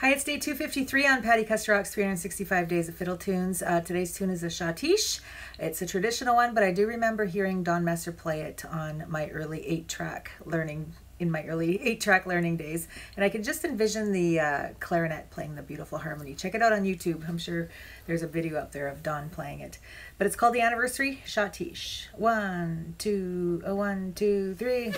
Hi, it's day 253 on Patti Kusturok's 365 Days of Fiddle Tunes. Uh, today's tune is a schottische. It's a traditional one, but I do remember hearing Don Messer play it on my early eight track learning, in my early eight track learning days. And I can just envision the uh, clarinet playing the beautiful harmony. Check it out on YouTube. I'm sure there's a video up there of Don playing it. But it's called the Anniversary Schottische. One, two, a one, two, three.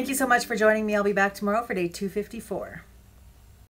Thank you so much for joining me. I'll be back tomorrow for day 254.